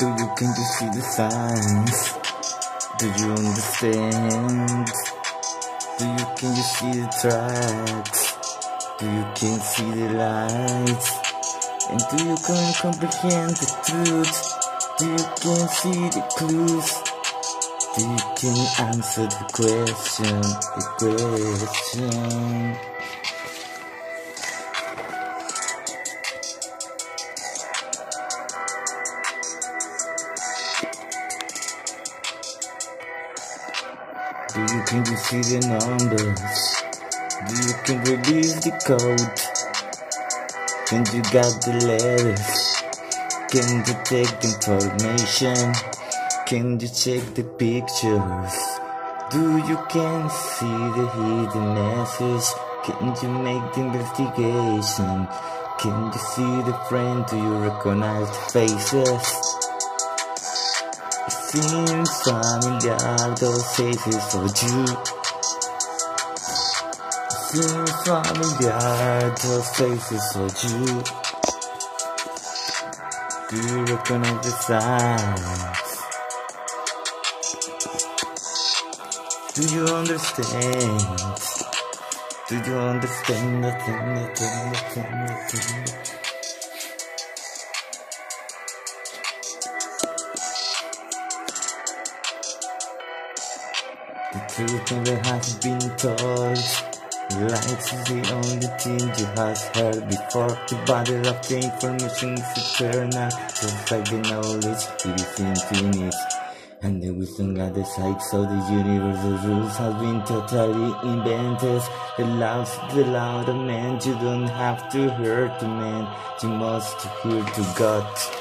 Do you can you see the signs? Do you understand? Do you can you see the tracks? Do you can see the lights? And do you can comprehend the truth? Do you can see the clues? Do you can answer the question? The question. Do you can you see the numbers? Do you can release the code? Can you got the letters? Can you take the information? Can you check the pictures? Do you can see the hidden message? Can you make the investigation? Can you see the friend? Do you recognize the faces? Seems familiar, those faces for you. Seems familiar, those faces for you. Do you recognize the signs? Do you understand? Do you understand the thing, the thing, the thing, the thing? The truth never has been told. Light is the only thing you have heard before. The body of the information is eternal. Just like the knowledge, it is infinite. And the wisdom at the sides of the universal rules have been totally invented. The laws, the of man, you don't have to hurt the man, you must hear to God.